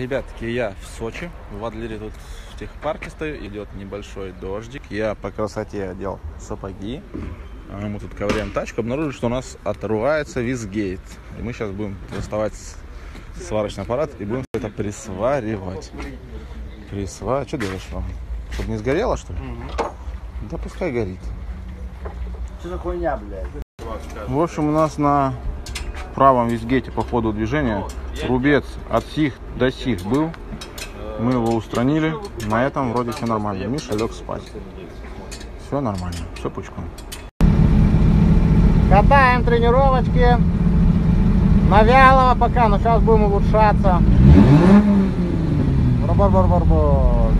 Ребятки, я в Сочи, в Адлере тут в техпарке стою, идет небольшой дождик. Я по красоте одел сапоги. А Мы тут ковыряем тачку, обнаружили, что у нас отрывается визгейт. И мы сейчас будем доставать сварочный аппарат и будем это присваривать. Присва... Что делаешь, вам? Чтобы не сгорело, что ли? Да пускай горит. Что за хуйня, блядь? В общем, у нас на правом визгете по ходу движения рубец от сих до сих был. Мы его устранили. На этом вроде все нормально. Миша лег спать. Все нормально. Все пучком. Катаем тренировочки. На вялого пока, но сейчас будем улучшаться. Бар-бар-бар-бар.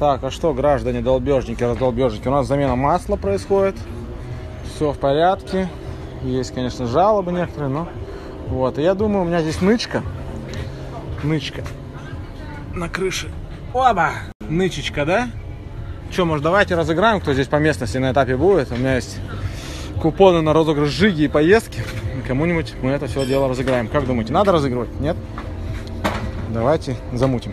Так, а что, граждане, долбежники, раздолбежники? У нас замена масла происходит. Все в порядке. Есть, конечно, жалобы некоторые, но... Вот, и я думаю, у меня здесь нычка. Нычка. На крыше. Оба! Нычечка, да? Че, может, давайте разыграем, кто здесь по местности на этапе будет. У меня есть купоны на розыгрыш жиги и поездки. Кому-нибудь мы это все дело разыграем. Как думаете, надо разыгрывать? Нет? Давайте замутим.